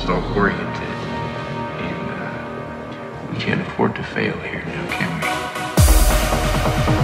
mission is all oriented. And uh, we can't afford to fail here now, can we?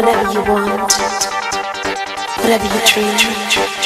Whenever you want, whatever you dream.